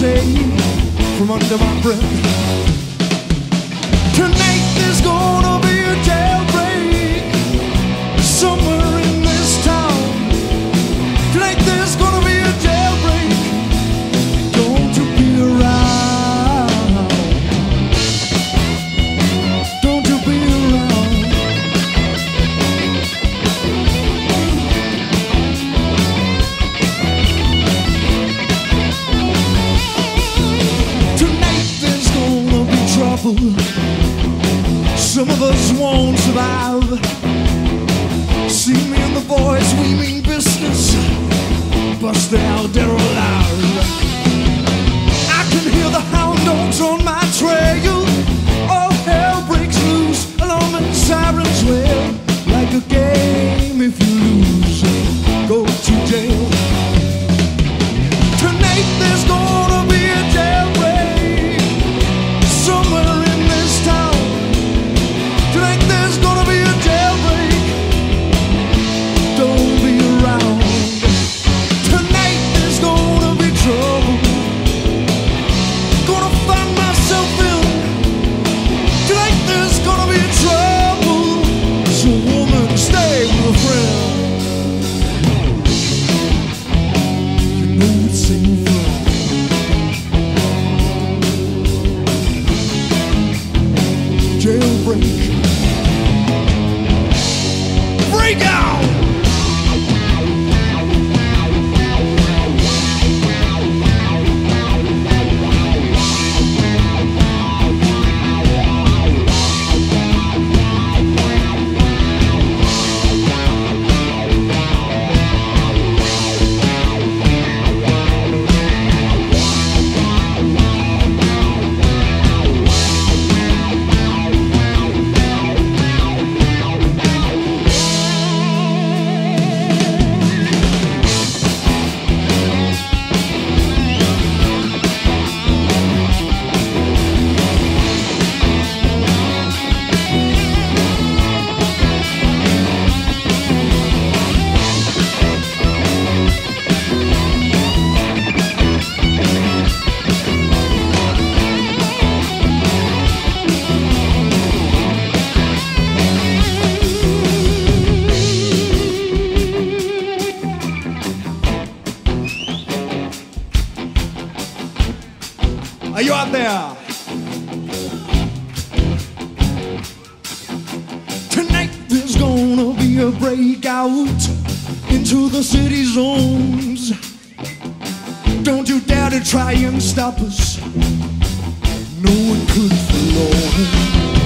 say from under my breath. Tonight there's gonna Some of us won't survive. See me and the boys, we mean business. Bust out, they're alive. there. Tonight there's gonna be a breakout into the city zones. Don't you dare to try and stop us. No one could alone.